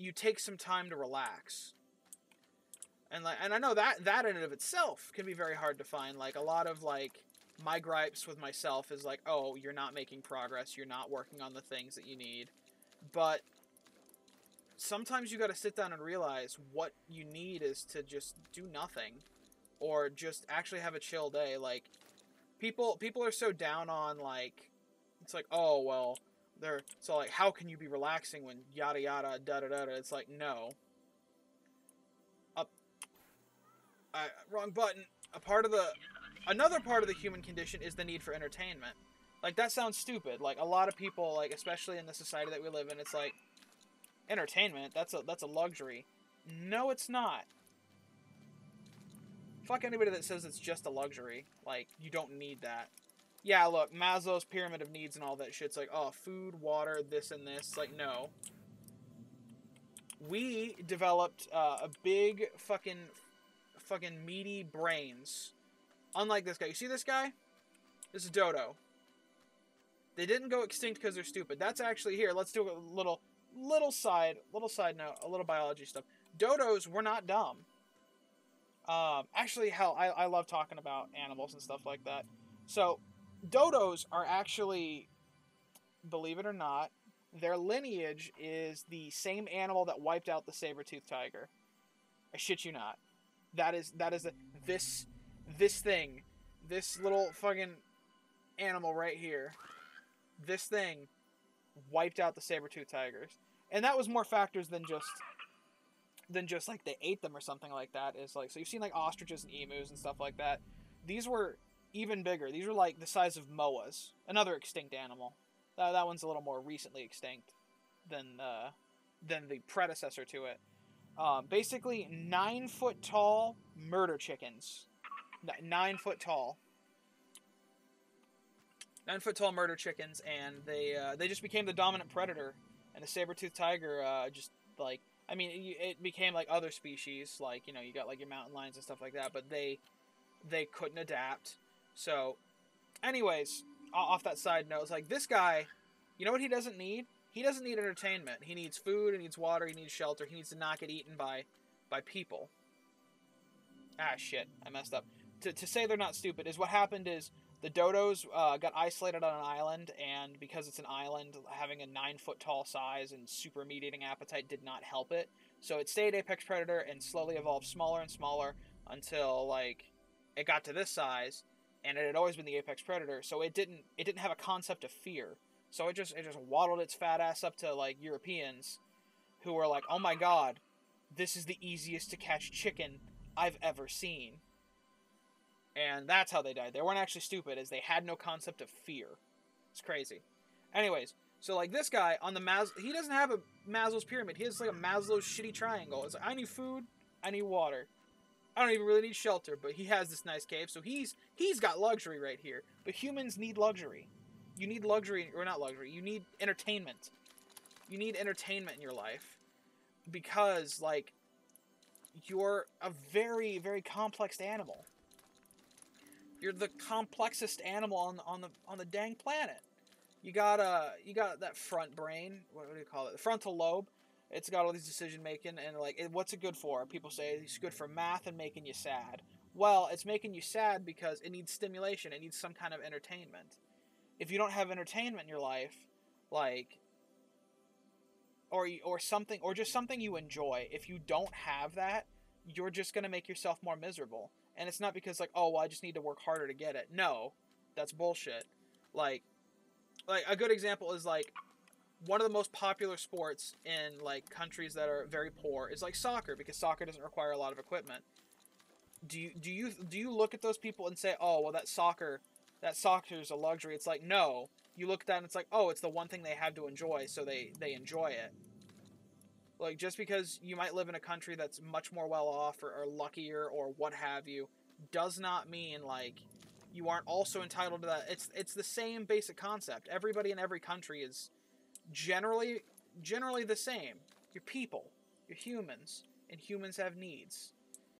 you take some time to relax. And like and I know that that in and of itself can be very hard to find. Like a lot of like my gripes with myself is like, "Oh, you're not making progress. You're not working on the things that you need." But sometimes you got to sit down and realize what you need is to just do nothing or just actually have a chill day like people people are so down on like it's like oh well they're so like how can you be relaxing when yada yada da da da da it's like no up I, wrong button a part of the another part of the human condition is the need for entertainment like that sounds stupid like a lot of people like especially in the society that we live in it's like entertainment. That's a that's a luxury. No, it's not. Fuck anybody that says it's just a luxury. Like you don't need that. Yeah, look, Maslow's pyramid of needs and all that shit's like, oh, food, water, this and this. Like, no. We developed uh, a big fucking fucking meaty brains. Unlike this guy. You see this guy? This is Dodo. They didn't go extinct because they're stupid. That's actually here. Let's do a little little side, little side note, a little biology stuff. Dodos were not dumb. Um, actually, hell, I, I love talking about animals and stuff like that. So, dodos are actually, believe it or not, their lineage is the same animal that wiped out the saber-toothed tiger. I shit you not. That is that is a, this this thing, this little fucking animal right here. This thing wiped out the saber-toothed tigers. And that was more factors than just than just like they ate them or something like that. Is like so you've seen like ostriches and emus and stuff like that. These were even bigger. These were like the size of moas, another extinct animal. Uh, that one's a little more recently extinct than uh, than the predecessor to it. Um, basically, nine foot tall murder chickens. Nine foot tall nine foot tall murder chickens, and they uh, they just became the dominant predator. And the saber tooth tiger uh, just like I mean it, it, became like other species, like you know you got like your mountain lions and stuff like that, but they they couldn't adapt. So, anyways, off that side note, it's like this guy, you know what he doesn't need? He doesn't need entertainment. He needs food. He needs water. He needs shelter. He needs to not get eaten by by people. Ah shit, I messed up. To, to say they're not stupid is what happened is the dodos uh, got isolated on an island, and because it's an island, having a nine foot tall size and super meat eating appetite did not help it. So it stayed apex predator and slowly evolved smaller and smaller until like it got to this size, and it had always been the apex predator. So it didn't it didn't have a concept of fear. So it just it just waddled its fat ass up to like Europeans, who were like, oh my god, this is the easiest to catch chicken I've ever seen and that's how they died. They weren't actually stupid, as they had no concept of fear. It's crazy. Anyways, so like this guy on the Mas, he doesn't have a Maslow's pyramid. He has like a Maslow's shitty triangle. It's like I need food, I need water. I don't even really need shelter, but he has this nice cave, so he's he's got luxury right here. But humans need luxury. You need luxury, or not luxury. You need entertainment. You need entertainment in your life because like you're a very very complex animal you're the complexest animal on on the on the dang planet. You got uh you got that front brain. What, do you call it? The frontal lobe. It's got all these decision making and like what's it good for? People say it's good for math and making you sad. Well, it's making you sad because it needs stimulation. It needs some kind of entertainment. If you don't have entertainment in your life, like or or something or just something you enjoy, if you don't have that, you're just going to make yourself more miserable and it's not because like oh well I just need to work harder to get it. No, that's bullshit. Like like a good example is like one of the most popular sports in like countries that are very poor is like soccer because soccer doesn't require a lot of equipment. Do you do you do you look at those people and say, "Oh, well that soccer that soccer is a luxury." It's like, "No." You look at that and it's like, "Oh, it's the one thing they have to enjoy, so they they enjoy it." Like just because you might live in a country that's much more well off or, or luckier or what have you, does not mean like you aren't also entitled to that. It's it's the same basic concept. Everybody in every country is generally generally the same. You're people. You're humans, and humans have needs.